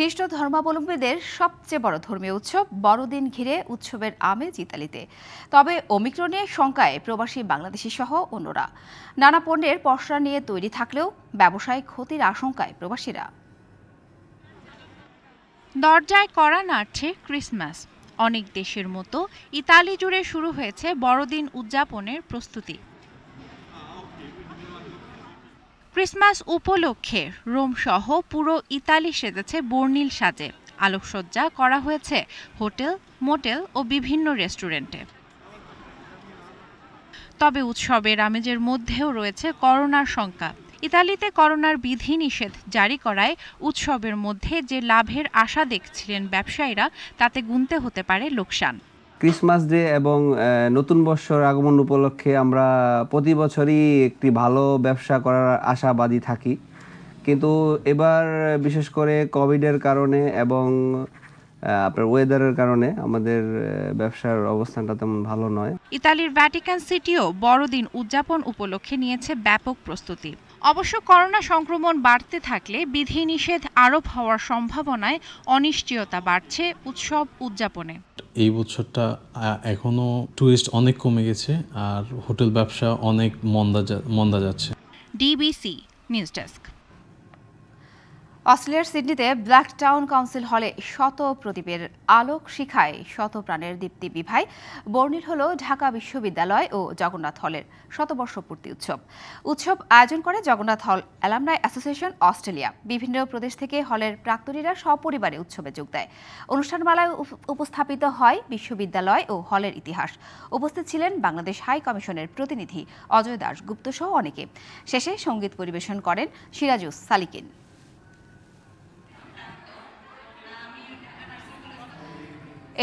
খ্রিস্ট ধর্মাবলম্বীদের সবচেয়ে বড় ধর্মীয় উৎসব বড়দিন ঘিরে উৎসবের আমেজ ইতালিতে। তবে অমিক্রণে শঙ্কায় প্রবাসী বাংলাদেশি সহ অন্যরা। নানা পণ্যের পসরা নিয়ে তৈরি থাকলেও ব্যবসায় ক্ষতির আশঙ্কায় প্রবাসীরা। দরজায় করা নাড়ছে ক্রিসমাস। অনেক দেশের মতো ইতালি জুড়ে শুরু হয়েছে বড়দিন উদযাপনের প্রস্তুতি। ক্রিসমাস উপলক্ষে রোম সহ পুরো ইতালি সেজেছে বর্ণিল সাজে। আলোকসজ্জা করা হয়েছে হোটেল, মোটেল ও বিভিন্ন রেস্টুরেন্টে। তবে উৎসবের আমেজের মধ্যেও রয়েছে করোনার শঙ্কা। ইতালিতে করোনার বিধিনিষেধ জারি করায় উৎসবের মধ্যে যে লাভের আশা দেখছিলেন ব্যবসায়ীরা, তাতে গুনতে হতে পারে লোকসান। ক্রিসমাস ডে এবং নতুন বর্ষর আগমন উপলক্ষে আমরা প্রতি বছরই একটি ভালো ব্যবসা করার আশাবাদী থাকি। কিন্তু এবার বিশেষ করে কোভিডের কারণে এবং আপনার ওয়েদারের কারণে আমাদের ব্যবসার অবস্থানটা তেমন ভালো নয়। ইতালির ভ্যাটিকান সিটিও বড়দিন উদযাপন উপলক্ষে নিয়েছে ব্যাপক প্রস্তুতি। অবশ্য করোনা সংক্রমণ বাড়তে থাকলে বিধিনিষেধ আরোপ হওয়ার সম্ভাবনায় অনিশ্চয়তা বাড়ছে উৎসব উদযাপনে। এই বছরটা এখনও টুরিস্ট অনেক কমে গেছে আর হোটেল ব্যবসা অনেক মন্দা মন্দা যাচ্ছে। DBC news desk. অস্ট্রেলিয়ার সিডনিতে ব্ল্যাক টাউন কাউন্সিল হলে শত প্রদীপের আলোক শিখায় শত প্রাণের দীপ্তি বিভায়। বর্ণিল হল ঢাকা বিশ্ববিদ্যালয় ও জগন্নাথ হলের শতবর্ষ পূর্তি উৎসব। উৎসব আয়োজন করে জগন্নাথ হল অ্যালামনাই অ্যাসোসিয়েশন অস্ট্রেলিয়া। বিভিন্ন প্রদেশ থেকে হলের প্রাক্তনীরা সপরিবারে উৎসবে যোগ দেয়। অনুষ্ঠানমালায় উপ- উপস্থাপিত হয় বিশ্ববিদ্যালয় ও হলের ইতিহাস। উপস্থিত ছিলেন বাংলাদেশ হাই কমিশনের প্রতিনিধি অজয় দাস গুপ্ত সহ অনেকে। শেষে সংগীত পরিবেশন করেন সিরাজুস সালিকিন।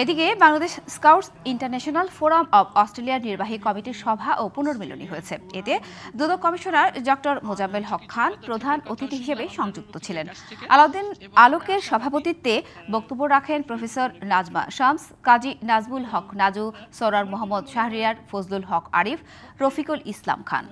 এদিকে Bangladesh scouts international forum of অস্ট্রেলিয়ার নির্বাহী কমিটির সভা ও পুনর্মিলনী হয়েছে। এতে দুদক কমিশনার ডক্টর মোজাম্মেল হক খান প্রধান অতিথি হিসেবে সংযুক্ত ছিলেন। আলাউদ্দিন আলোকের সভাপতিত্বে বক্তব্য রাখেন প্রফেসর নাজমা শামস, কাজী নাজমুল হক নাজু, সরার মোহাম্মদ শাহরিয়ার, ফজলুল হক আরিফ, রফিকুল ইসলাম খান।